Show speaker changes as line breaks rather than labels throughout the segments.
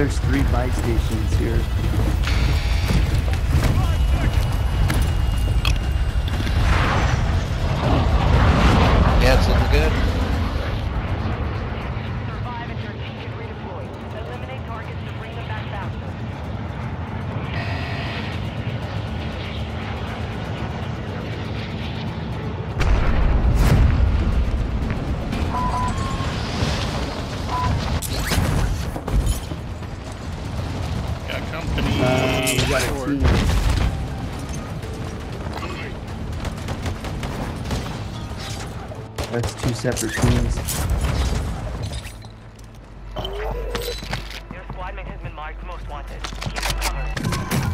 There's three buy stations here.
Them covered.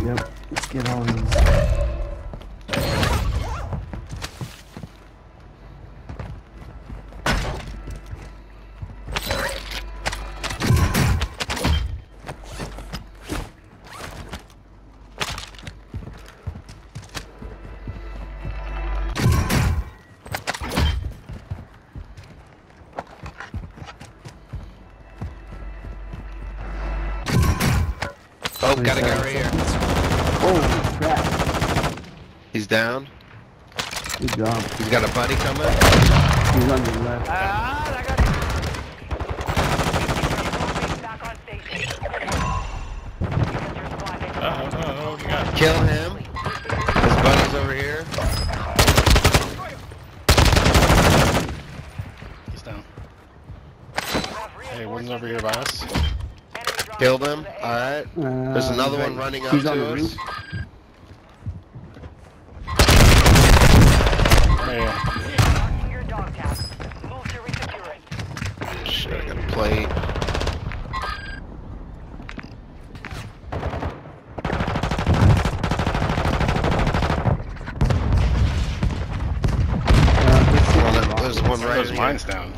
Yep. Let's get all these.
Oh, got a guy right here.
Holy crap.
He's down.
Good job.
He's got a buddy coming.
He's on the left.
Ah, I got it. Back on station. Because your squad mate-
Uh oh, oh, oh, got
Kill him. His buddy's over here.
He's down. Hey, one's over here by us.
Enemy dropping
Killed him.
the
All
AO.
right. There's
Uh,
another
right-
one running up
He's on
to
the
us.
roof.
Hey, uh,
Marking your dog tag. Move to resecure it.
Shit, I got a plate.
Uh, let's see
Well,
the
there-
rock.
there's one right
There's
here.
mine's down.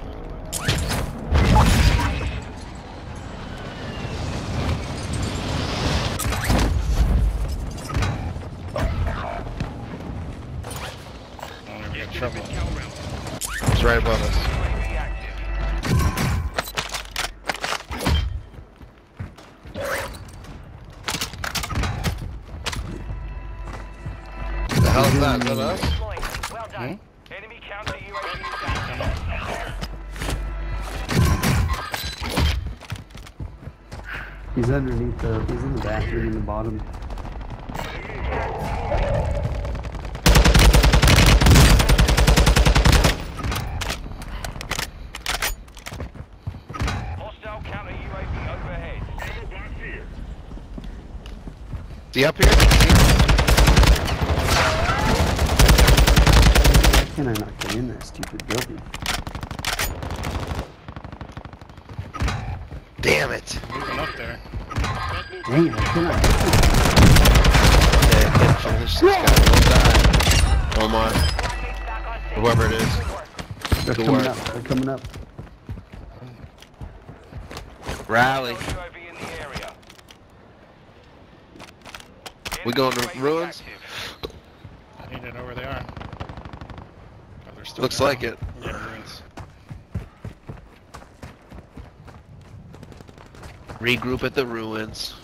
The that? Is that us?
Well done. Enemy counter UAV is active.
He's underneath the. He's in the bathroom in the bottom.
Hostile counter UAV overhead.
Is he up here?
Can I not get in that stupid building?
Damn it.
Moving up there.
Dang, I cannot get in.
Yeah, I can't finish this guy. He'll die. Omar.
Squad mates back on station.
Whoever it is.
They're coming up. They're coming up.
Rally.
UAV in the area.
We going to ruins?
I need to know where they are. Oh, they're still
Looks like it. Regroup at the ruins.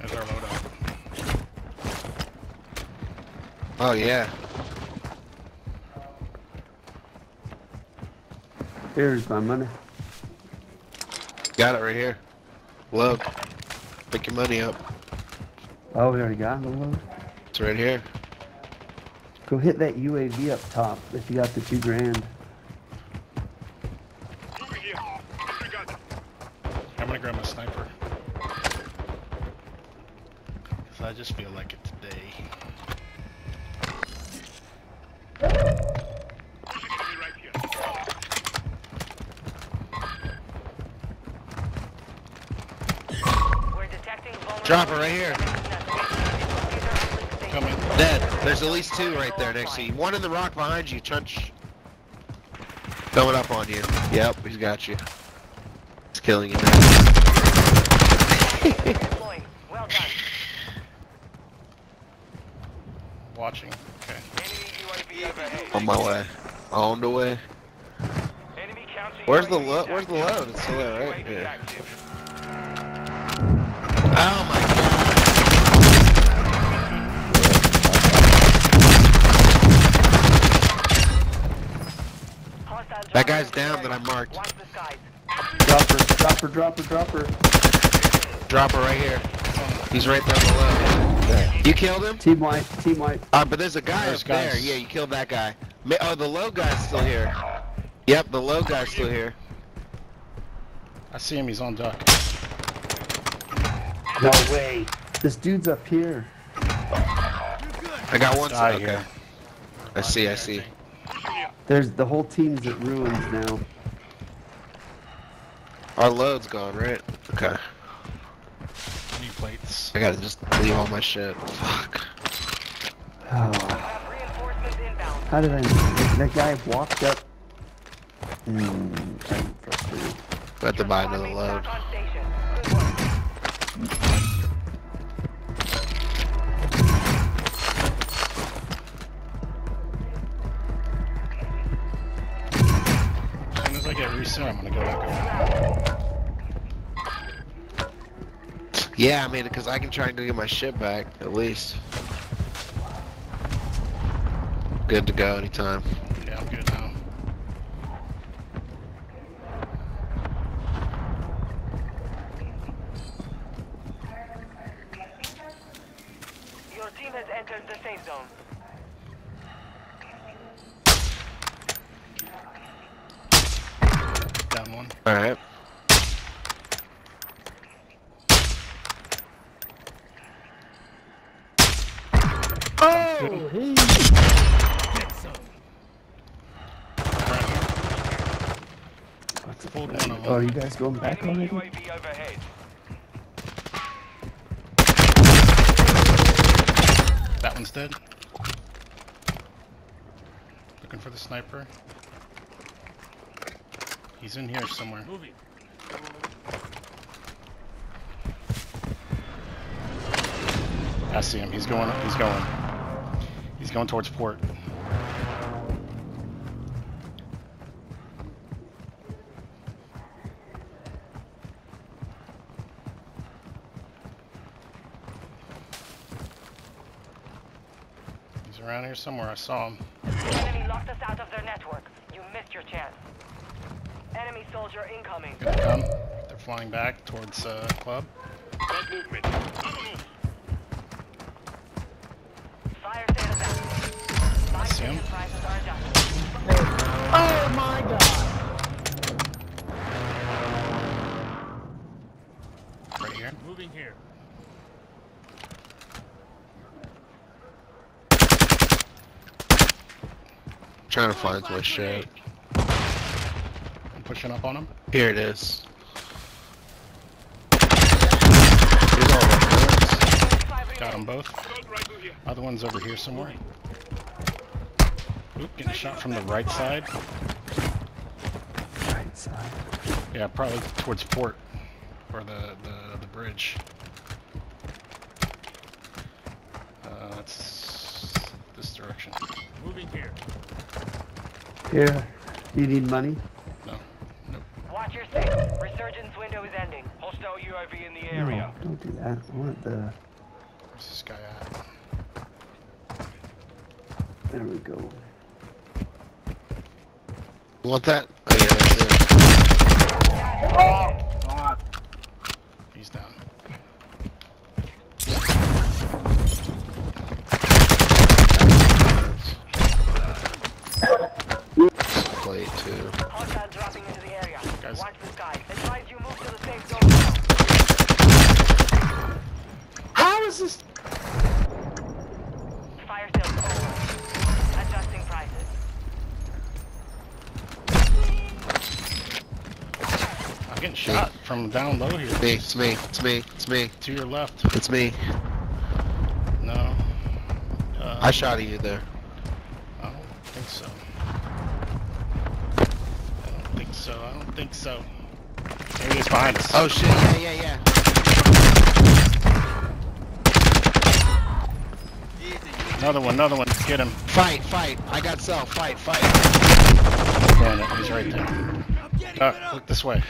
There's our loadout.
Oh yeah.
Here's my money.
Got it right here. Load. Pick your money up.
Oh, we already got the load.
It's right here.
Go hit that UAV up top if you got the two grand.
I'm gonna grab my sniper. Cause I just feel like it today.
Detecting vulnerable
Drop it right here.
Coming.
Dead. There's at least two right there next to you. One in the rock behind you, Chunch. Coming up on you. Yep, he's got you. He's killing you now.
Well done.
Watching. Okay.
Enemy UAV overhead.
On my way. On the way. Where's the load? Where's the load? It's still there, right?
UAV
Yeah. That guy's down that. I marked.
Watch the skies.
Dropper, dropper, dropper, dropper.
Dropper right here. He's right there below. You killed him?
Team white, team white.
Uh, but there's a guy
There's
up there. Yeah, you killed that guy. Oh, the low guy's still here. Yep, the low guy's still here.
I see him. He's on duck.
No way. This dude's up here.
I got one side. Okay.
here.
I see, I see.
There's the whole team's at ruins now.
Our load's gone, right? Okay.
New plates.
I gotta just leave all my shit. Fuck.
Oh,
inbound.
how did I? That, that guy walked up. I'm frustrated.
I have to buy another load.
Soon I get reset, I'm gonna go back over.
Yeah, I mean, because I can try and get my shit back, at least. Good to go anytime.
Yeah, I'm good now.
Your team has entered the safe zone.
Down one.
Alright.
Oh, hey. What's
Pulled
the
one of
Oh,
them.
you guys going back
Enemy
already?
UAV overhead.
That one's dead. Looking for the sniper. He's in here somewhere. Moving. I see him. He's going. He's going. He's going towards port. He's around here somewhere. I saw him.
The enemy locked us out of their network. You missed your chance. Enemy soldier incoming.
Gonna come. They're flying back towards uh, club.
Fire sale is active. Buy
see him.
ticket prices are adjusted.
Right here.
Moving here.
trying to find my shit.
I'm pushing up on him.
Here it is. Here's all my bullets.
Got them both. Other one's over here somewhere. Oop, getting shot from the right side.
Right side.
Yeah, probably towards port or the the, the bridge. Uh, it's this direction.
Moving here.
Here. You need money?
No, nope.
Watch your six. Resurgence window is ending. Hostile UAV in the area.
No, don't do that. I want the.
Where's this guy at?
There we go.
You want that? Oh yeah, that's it.
He's down.
Plate too.
Hostile dropping into the area.
Guys.
Watch the skies. Advise you move to the safe zone now.
How is this?
Fire sales over. Adjusting prices.
I'm getting shot from down low here.
It's Me, it's me, it's me, it's me,
To your left.
it's me.
No. Uh,
I shot at you there.
I don't think so. I don't think so. I don't think so. Here he is behind us.
Oh shit, yeah, yeah, yeah.
Another one, another one. Get him.
Fight, fight. I got self. Fight, fight.
Damn it, he's right there. Uh, look this way.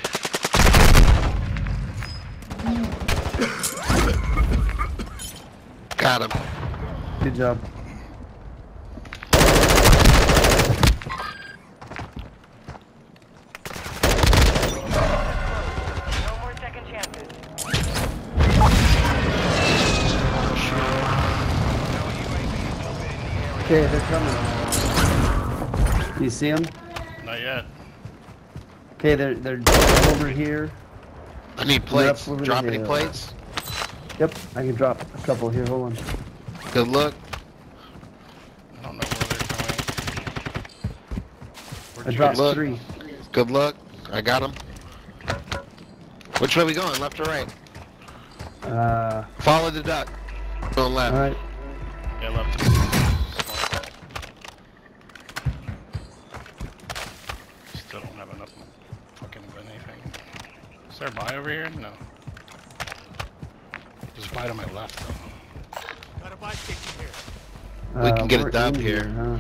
Got him.
Good job. Okay, they're coming. You see them?
Not yet.
Okay, they're they're over here.
I need plates.
up
Drop any plates?
Yep, I can drop a couple here. Hold on.
Good luck.
I don't know where they're going.
I
Where'd you
dropped
look.
three.
Good luck. I got them. Which way we going? Left or right?
Uh,
Follow the duck. Going left.
right.
Yeah, left. There a buy over here? No. There's a buy to my left though.
We can uh, get a
we're
dub
in
here.
huh?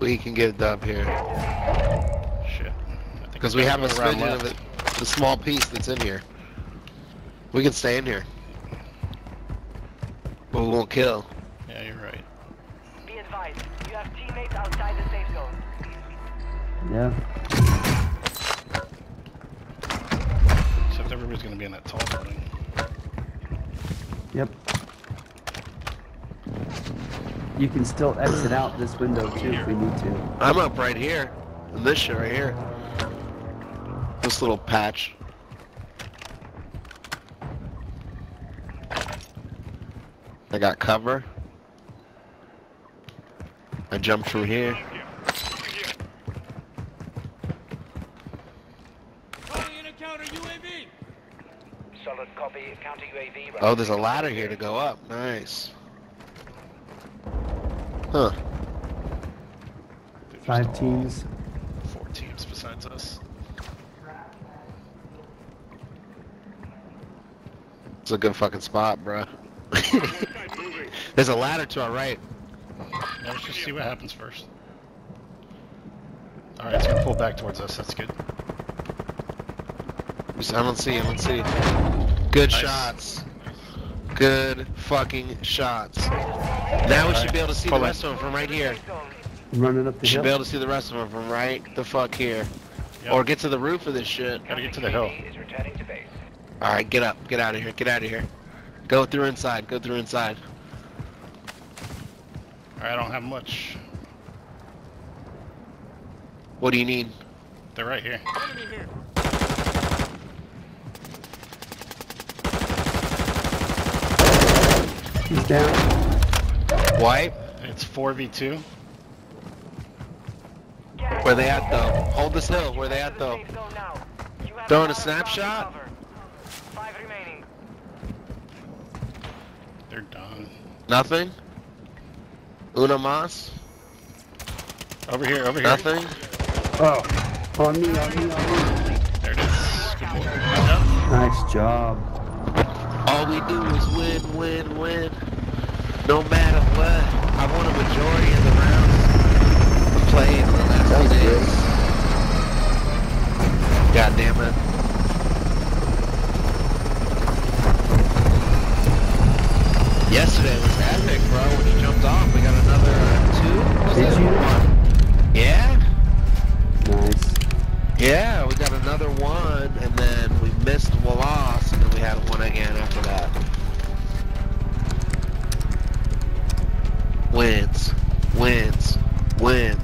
We can get a dub here.
Shit.
Because we have a
go around
smidgen of it. The small piece that's in here. We can stay in here. But we won't kill.
Yeah, you're right.
Be advised, you have teammates outside the safe zone.
Yeah.
Except everybody's gonna be in that tall building.
Yep. You can still exit out this window too if we need to.
I'm up right here. In this shit right here. This little patch. I got cover. I jumped from here.
Solid copy. Counter UAV.
Oh, there's a ladder here to go up. Nice. Huh.
Five teams.
Four teams besides us.
It's a good fucking spot, bruh. there's a ladder to our right.
Yeah, let's just see what happens first. Alright, it's gonna pull back towards us. That's good.
I don't see, I don't see. Good
Nice.
shots. Good fucking shots. Now we should be able to see the
Pull it.
rest of them from right here.
I'm running up the
We should
hill.
be able to see the rest of them from right the fuck here.
Yep.
Or get to the roof of this shit.
Gotta get to the hill.
UAV returning to base.
Alright, get up. Get out of here. Get out of here. Go through inside. Go through inside.
Alright, I don't have much.
What do you need?
They're right here.
He's down.
White?
It's 4v2.
Where they at though? Hold this hill. Where they at though?
Safe zone now.
Throwing a snapshot?
Five remaining.
They're done.
Nothing? Una mas?
Over here, over here.
Nothing?
Oh, on me, on me, on me.
There it is. Good boy.
Nice job.
All we do is win, win, win. No matter what. I won a majority of the rounds played in the last
That was
few
good.
days. God damn it. Yesterday was epic, bro. When you jumped off, we got another uh, two. Was
Did you?
One. Yeah.
Nice.
Yeah, we got another one, and then we missed a loss, and then we had one again after that. Wins, wins, wins.